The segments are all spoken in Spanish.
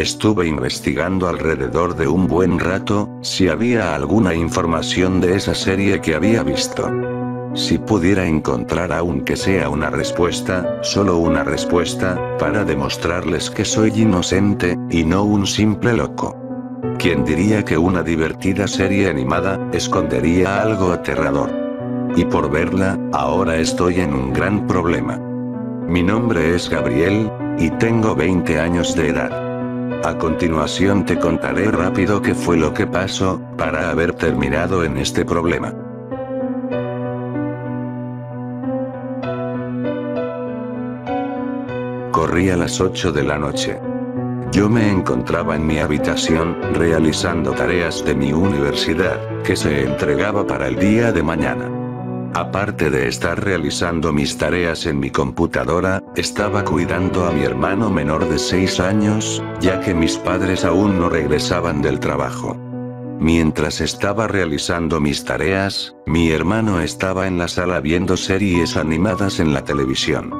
Estuve investigando alrededor de un buen rato, si había alguna información de esa serie que había visto. Si pudiera encontrar aunque sea una respuesta, solo una respuesta, para demostrarles que soy inocente, y no un simple loco. ¿Quién diría que una divertida serie animada, escondería algo aterrador? Y por verla, ahora estoy en un gran problema. Mi nombre es Gabriel, y tengo 20 años de edad. A continuación te contaré rápido qué fue lo que pasó, para haber terminado en este problema. Corría las 8 de la noche. Yo me encontraba en mi habitación, realizando tareas de mi universidad, que se entregaba para el día de mañana. Aparte de estar realizando mis tareas en mi computadora, estaba cuidando a mi hermano menor de 6 años, ya que mis padres aún no regresaban del trabajo. Mientras estaba realizando mis tareas, mi hermano estaba en la sala viendo series animadas en la televisión.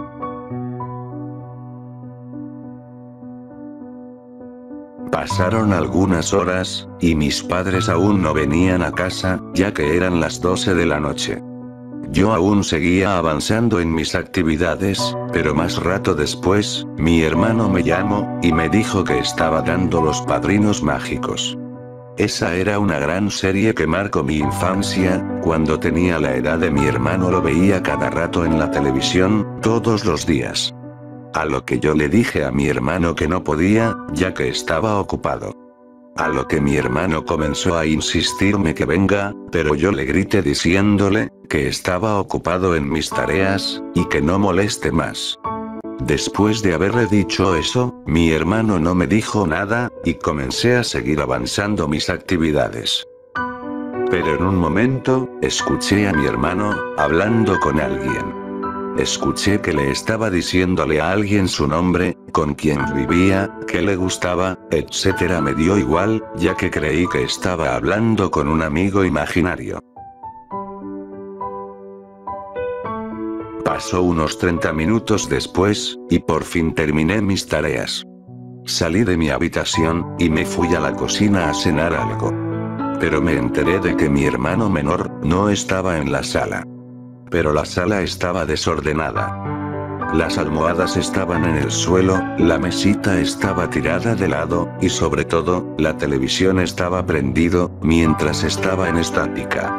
Pasaron algunas horas, y mis padres aún no venían a casa, ya que eran las 12 de la noche. Yo aún seguía avanzando en mis actividades, pero más rato después, mi hermano me llamó, y me dijo que estaba dando los padrinos mágicos. Esa era una gran serie que marcó mi infancia, cuando tenía la edad de mi hermano lo veía cada rato en la televisión, todos los días. A lo que yo le dije a mi hermano que no podía, ya que estaba ocupado. A lo que mi hermano comenzó a insistirme que venga, pero yo le grité diciéndole, que estaba ocupado en mis tareas, y que no moleste más. Después de haberle dicho eso, mi hermano no me dijo nada, y comencé a seguir avanzando mis actividades. Pero en un momento, escuché a mi hermano, hablando con alguien. Escuché que le estaba diciéndole a alguien su nombre, con quien vivía, que le gustaba, etc. Me dio igual, ya que creí que estaba hablando con un amigo imaginario. Pasó unos 30 minutos después, y por fin terminé mis tareas. Salí de mi habitación, y me fui a la cocina a cenar algo. Pero me enteré de que mi hermano menor, no estaba en la sala pero la sala estaba desordenada. Las almohadas estaban en el suelo, la mesita estaba tirada de lado, y sobre todo, la televisión estaba prendido, mientras estaba en estática.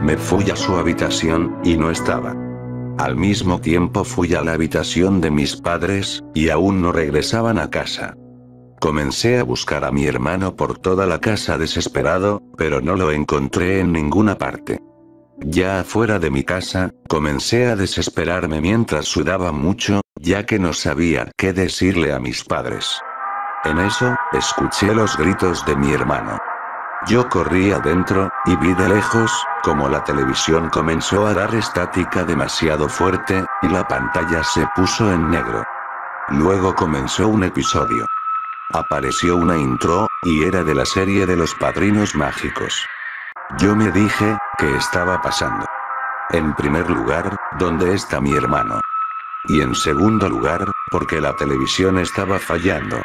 Me fui a su habitación, y no estaba. Al mismo tiempo fui a la habitación de mis padres, y aún no regresaban a casa. Comencé a buscar a mi hermano por toda la casa desesperado, pero no lo encontré en ninguna parte. Ya afuera de mi casa, comencé a desesperarme mientras sudaba mucho, ya que no sabía qué decirle a mis padres. En eso, escuché los gritos de mi hermano. Yo corrí adentro, y vi de lejos, como la televisión comenzó a dar estática demasiado fuerte, y la pantalla se puso en negro. Luego comenzó un episodio. Apareció una intro, y era de la serie de los padrinos mágicos. Yo me dije, ¿qué estaba pasando? En primer lugar, ¿dónde está mi hermano? Y en segundo lugar, porque la televisión estaba fallando.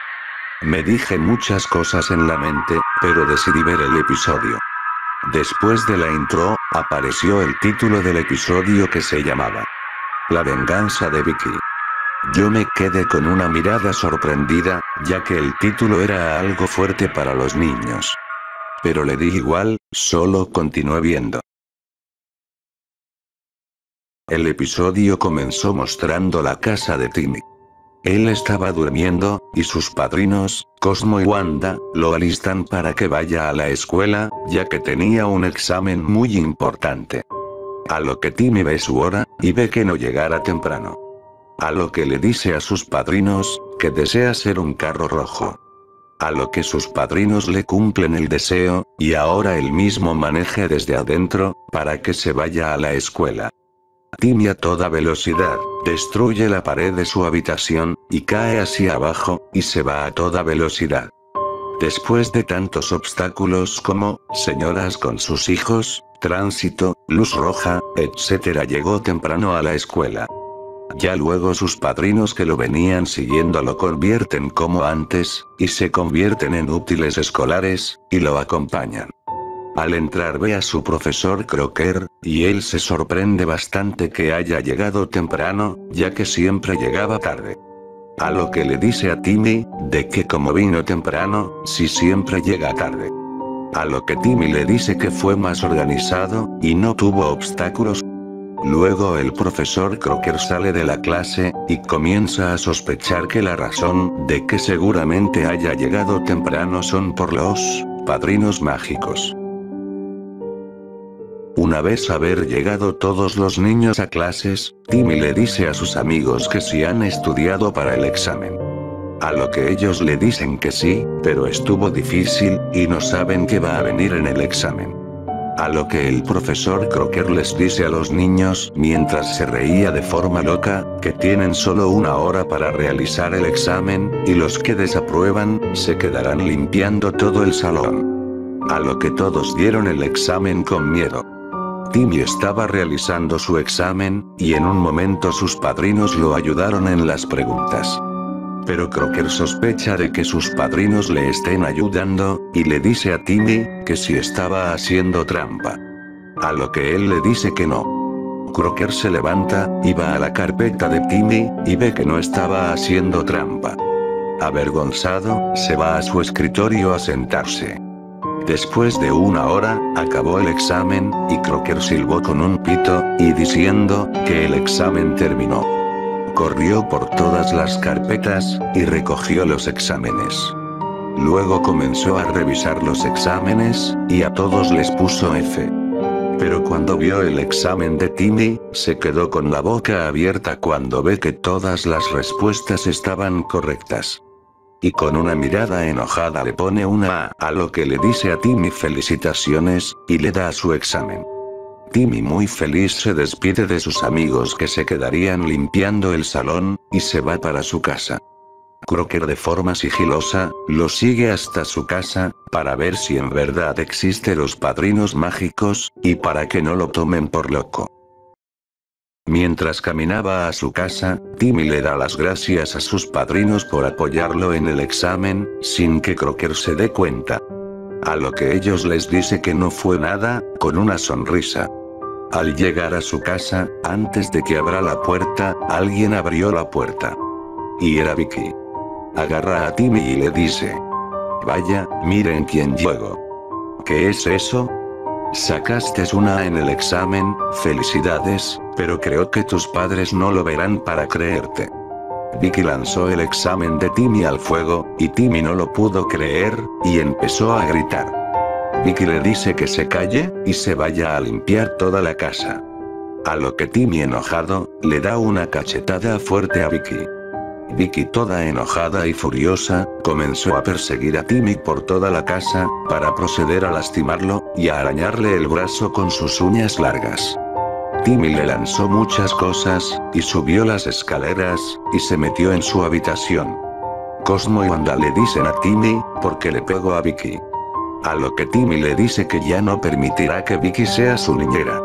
Me dije muchas cosas en la mente, pero decidí ver el episodio. Después de la intro, apareció el título del episodio que se llamaba La venganza de Vicky. Yo me quedé con una mirada sorprendida, ya que el título era algo fuerte para los niños. Pero le di igual, solo continué viendo. El episodio comenzó mostrando la casa de Timmy. Él estaba durmiendo, y sus padrinos, Cosmo y Wanda, lo alistan para que vaya a la escuela, ya que tenía un examen muy importante. A lo que Timmy ve su hora, y ve que no llegará temprano. A lo que le dice a sus padrinos, que desea ser un carro rojo. A lo que sus padrinos le cumplen el deseo, y ahora él mismo maneje desde adentro, para que se vaya a la escuela. Timmy a toda velocidad, destruye la pared de su habitación, y cae hacia abajo, y se va a toda velocidad. Después de tantos obstáculos como, señoras con sus hijos, tránsito, luz roja, etc. llegó temprano a la escuela. Ya luego sus padrinos que lo venían siguiendo lo convierten como antes, y se convierten en útiles escolares, y lo acompañan. Al entrar ve a su profesor Crocker, y él se sorprende bastante que haya llegado temprano, ya que siempre llegaba tarde. A lo que le dice a Timmy, de que como vino temprano, si siempre llega tarde. A lo que Timmy le dice que fue más organizado, y no tuvo obstáculos. Luego el profesor Crocker sale de la clase, y comienza a sospechar que la razón de que seguramente haya llegado temprano son por los padrinos mágicos. Una vez haber llegado todos los niños a clases, Timmy le dice a sus amigos que si han estudiado para el examen. A lo que ellos le dicen que sí, pero estuvo difícil, y no saben qué va a venir en el examen. A lo que el profesor Crocker les dice a los niños, mientras se reía de forma loca, que tienen solo una hora para realizar el examen, y los que desaprueban, se quedarán limpiando todo el salón. A lo que todos dieron el examen con miedo. Timmy estaba realizando su examen, y en un momento sus padrinos lo ayudaron en las preguntas. Pero Crocker sospecha de que sus padrinos le estén ayudando, y le dice a Timmy, que si estaba haciendo trampa. A lo que él le dice que no. Crocker se levanta, y va a la carpeta de Timmy, y ve que no estaba haciendo trampa. Avergonzado, se va a su escritorio a sentarse. Después de una hora, acabó el examen, y Crocker silbó con un pito, y diciendo, que el examen terminó. Corrió por todas las carpetas, y recogió los exámenes. Luego comenzó a revisar los exámenes, y a todos les puso F. Pero cuando vio el examen de Timmy, se quedó con la boca abierta cuando ve que todas las respuestas estaban correctas y con una mirada enojada le pone una A a lo que le dice a Timmy felicitaciones, y le da su examen. Timmy muy feliz se despide de sus amigos que se quedarían limpiando el salón, y se va para su casa. Crocker de forma sigilosa, lo sigue hasta su casa, para ver si en verdad existen los padrinos mágicos, y para que no lo tomen por loco. Mientras caminaba a su casa, Timmy le da las gracias a sus padrinos por apoyarlo en el examen, sin que Crocker se dé cuenta. A lo que ellos les dice que no fue nada, con una sonrisa. Al llegar a su casa, antes de que abra la puerta, alguien abrió la puerta. Y era Vicky. Agarra a Timmy y le dice. Vaya, miren quién llegó. ¿Qué es eso? Sacaste una en el examen, felicidades, pero creo que tus padres no lo verán para creerte. Vicky lanzó el examen de Timmy al fuego, y Timmy no lo pudo creer, y empezó a gritar. Vicky le dice que se calle, y se vaya a limpiar toda la casa. A lo que Timmy enojado, le da una cachetada fuerte a Vicky. Vicky toda enojada y furiosa, comenzó a perseguir a Timmy por toda la casa, para proceder a lastimarlo, y a arañarle el brazo con sus uñas largas. Timmy le lanzó muchas cosas, y subió las escaleras, y se metió en su habitación. Cosmo y Wanda le dicen a Timmy, porque le pegó a Vicky. A lo que Timmy le dice que ya no permitirá que Vicky sea su niñera.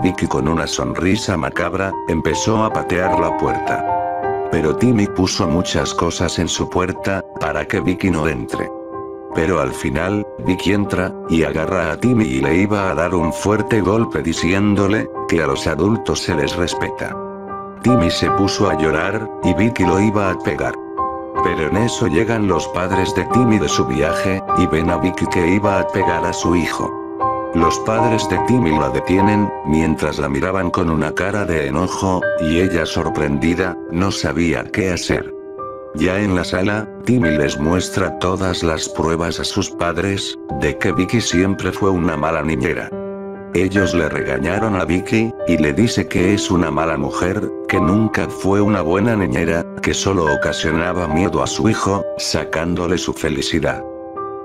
Vicky con una sonrisa macabra, empezó a patear la puerta. Pero Timmy puso muchas cosas en su puerta, para que Vicky no entre. Pero al final, Vicky entra, y agarra a Timmy y le iba a dar un fuerte golpe diciéndole, que a los adultos se les respeta. Timmy se puso a llorar, y Vicky lo iba a pegar. Pero en eso llegan los padres de Timmy de su viaje, y ven a Vicky que iba a pegar a su hijo. Los padres de Timmy la detienen, mientras la miraban con una cara de enojo, y ella sorprendida, no sabía qué hacer. Ya en la sala, Timmy les muestra todas las pruebas a sus padres, de que Vicky siempre fue una mala niñera. Ellos le regañaron a Vicky, y le dice que es una mala mujer, que nunca fue una buena niñera, que solo ocasionaba miedo a su hijo, sacándole su felicidad.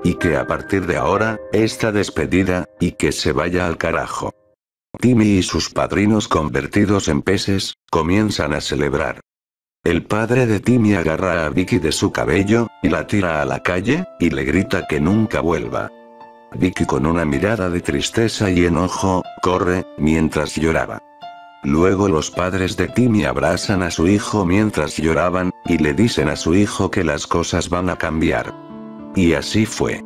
Y que a partir de ahora, está despedida, y que se vaya al carajo. Timmy y sus padrinos convertidos en peces, comienzan a celebrar. El padre de Timmy agarra a Vicky de su cabello, y la tira a la calle, y le grita que nunca vuelva. Vicky con una mirada de tristeza y enojo, corre, mientras lloraba. Luego los padres de Timmy abrazan a su hijo mientras lloraban, y le dicen a su hijo que las cosas van a cambiar. Y así fue.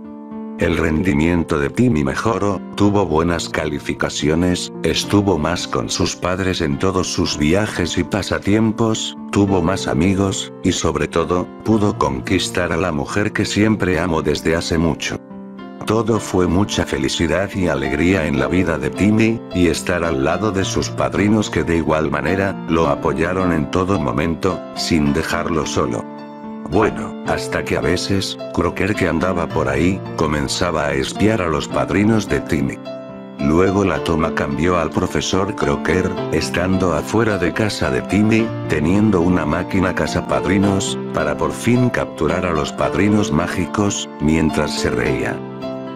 El rendimiento de Timmy mejoró, tuvo buenas calificaciones, estuvo más con sus padres en todos sus viajes y pasatiempos, tuvo más amigos, y sobre todo, pudo conquistar a la mujer que siempre amo desde hace mucho. Todo fue mucha felicidad y alegría en la vida de Timmy, y estar al lado de sus padrinos que de igual manera, lo apoyaron en todo momento, sin dejarlo solo. Bueno, hasta que a veces, Crocker que andaba por ahí, comenzaba a espiar a los padrinos de Timmy. Luego la toma cambió al profesor Crocker, estando afuera de casa de Timmy, teniendo una máquina cazapadrinos, para por fin capturar a los padrinos mágicos, mientras se reía.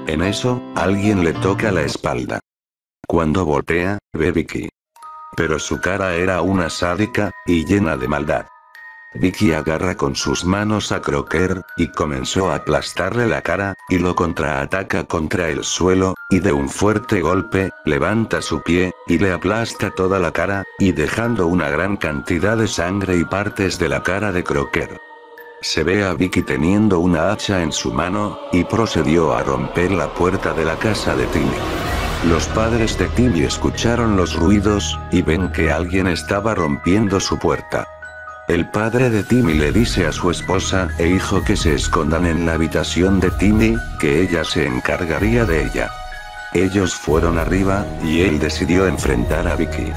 En eso, alguien le toca la espalda. Cuando voltea, ve Vicky. Pero su cara era una sádica, y llena de maldad. Vicky agarra con sus manos a Crocker, y comenzó a aplastarle la cara, y lo contraataca contra el suelo, y de un fuerte golpe, levanta su pie, y le aplasta toda la cara, y dejando una gran cantidad de sangre y partes de la cara de Crocker. Se ve a Vicky teniendo una hacha en su mano, y procedió a romper la puerta de la casa de Timmy. Los padres de Timmy escucharon los ruidos, y ven que alguien estaba rompiendo su puerta. El padre de Timmy le dice a su esposa e hijo que se escondan en la habitación de Timmy, que ella se encargaría de ella. Ellos fueron arriba, y él decidió enfrentar a Vicky.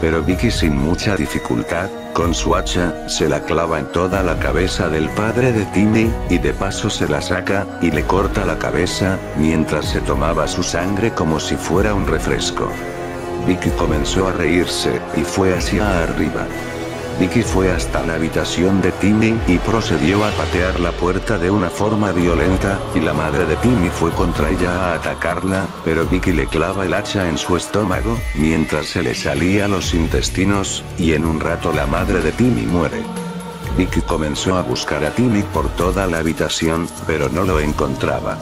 Pero Vicky sin mucha dificultad, con su hacha, se la clava en toda la cabeza del padre de Timmy, y de paso se la saca, y le corta la cabeza, mientras se tomaba su sangre como si fuera un refresco. Vicky comenzó a reírse, y fue hacia arriba. Vicky fue hasta la habitación de Timmy y procedió a patear la puerta de una forma violenta, y la madre de Timmy fue contra ella a atacarla, pero Vicky le clava el hacha en su estómago, mientras se le salía los intestinos, y en un rato la madre de Timmy muere. Vicky comenzó a buscar a Timmy por toda la habitación, pero no lo encontraba.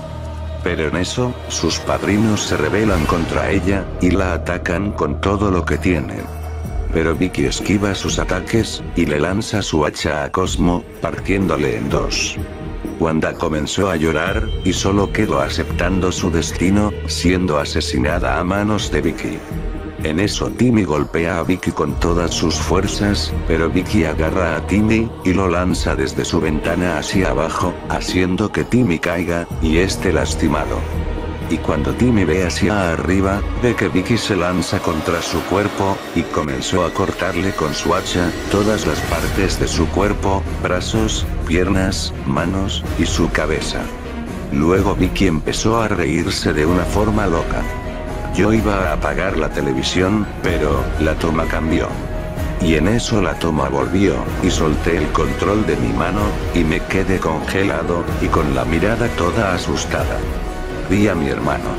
Pero en eso, sus padrinos se rebelan contra ella, y la atacan con todo lo que tienen pero Vicky esquiva sus ataques, y le lanza su hacha a Cosmo, partiéndole en dos. Wanda comenzó a llorar, y solo quedó aceptando su destino, siendo asesinada a manos de Vicky. En eso Timmy golpea a Vicky con todas sus fuerzas, pero Vicky agarra a Timmy, y lo lanza desde su ventana hacia abajo, haciendo que Timmy caiga, y esté lastimado. Y cuando Timmy ve hacia arriba, ve que Vicky se lanza contra su cuerpo, y comenzó a cortarle con su hacha, todas las partes de su cuerpo, brazos, piernas, manos, y su cabeza. Luego Vicky empezó a reírse de una forma loca. Yo iba a apagar la televisión, pero, la toma cambió. Y en eso la toma volvió, y solté el control de mi mano, y me quedé congelado, y con la mirada toda asustada. Vi a mi hermano.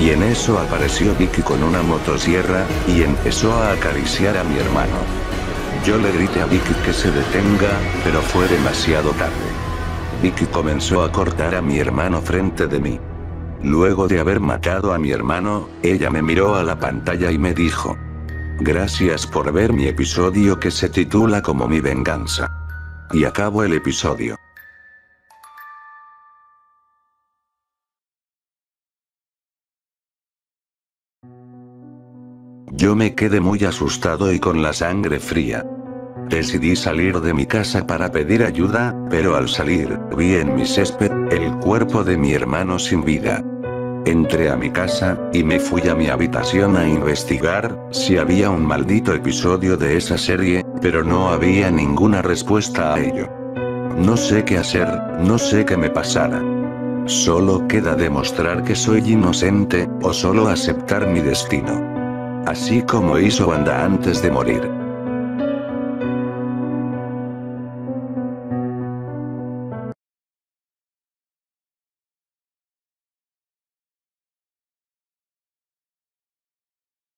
Y en eso apareció Vicky con una motosierra, y empezó a acariciar a mi hermano. Yo le grité a Vicky que se detenga, pero fue demasiado tarde. Vicky comenzó a cortar a mi hermano frente de mí. Luego de haber matado a mi hermano, ella me miró a la pantalla y me dijo. Gracias por ver mi episodio que se titula como mi venganza. Y acabo el episodio. Yo me quedé muy asustado y con la sangre fría. Decidí salir de mi casa para pedir ayuda, pero al salir, vi en mi césped, el cuerpo de mi hermano sin vida. Entré a mi casa, y me fui a mi habitación a investigar, si había un maldito episodio de esa serie, pero no había ninguna respuesta a ello. No sé qué hacer, no sé qué me pasara. Solo queda demostrar que soy inocente, o solo aceptar mi destino. Así como hizo Wanda antes de morir.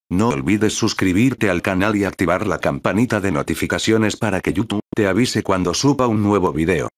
No olvides suscribirte al canal y activar la campanita de notificaciones para que YouTube te avise cuando suba un nuevo video.